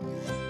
Bye.